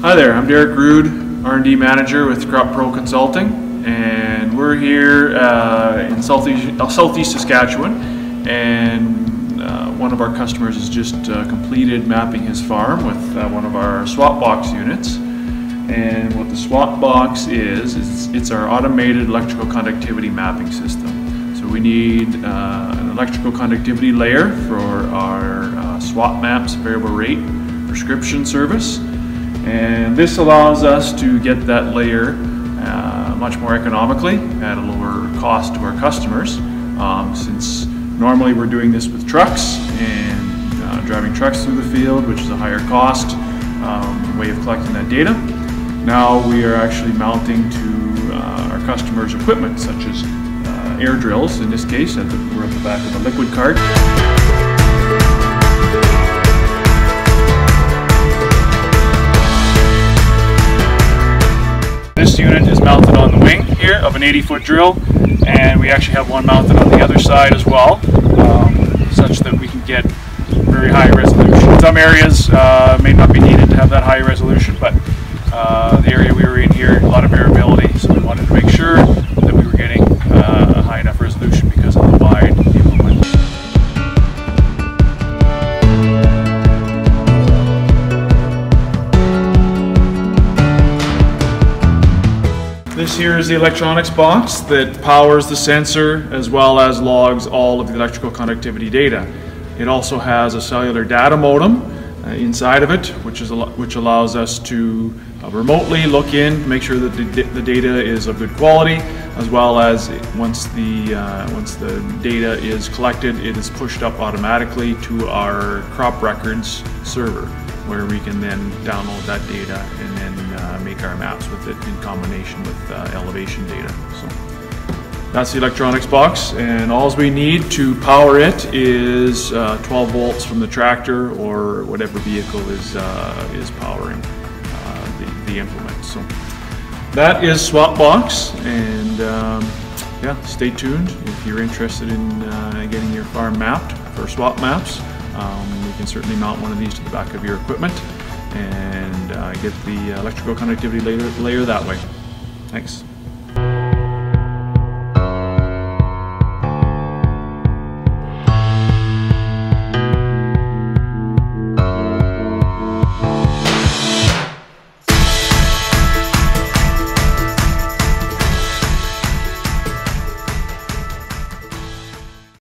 Hi there, I'm Derek Rude, R&D Manager with CropPro Consulting, and we're here uh, in southeast, uh, southeast Saskatchewan, and uh, one of our customers has just uh, completed mapping his farm with uh, one of our SWAT BOX units. And what the SWAT BOX is, is it's our automated electrical conductivity mapping system. So we need uh, an electrical conductivity layer for our SWAT MAPS variable rate prescription service and this allows us to get that layer uh, much more economically at a lower cost to our customers. Um, since normally we're doing this with trucks and uh, driving trucks through the field, which is a higher cost um, way of collecting that data. Now we are actually mounting to uh, our customers' equipment, such as uh, air drills in this case, at the, we're at the back of a liquid cart. Of an 80 foot drill and we actually have one mounted on the other side as well um, such that we can get very high resolution. Some areas uh, may not be needed to have that high resolution but uh, the area we were in here, a lot of variability so we wanted to make sure that we were getting This here is the electronics box that powers the sensor as well as logs all of the electrical conductivity data. It also has a cellular data modem uh, inside of it, which, is which allows us to uh, remotely look in, make sure that the, the, data is of good quality, as well as once the, uh, once the data is collected, it is pushed up automatically to our CropRecords server, where we can then download that data and then uh, make our maps with it in combination with uh, elevation data. So that's the electronics box and all we need to power it is uh, 12 volts from the tractor or whatever vehicle is, uh, is powering uh, the, the implement. So that is SWAT BOX and um, yeah, stay tuned if you're interested in uh, getting your farm mapped for SWAT MAPS. Um, you can certainly mount one of these to the back of your equipment and uh, get the electrical conductivity layer, layer that way. Thanks.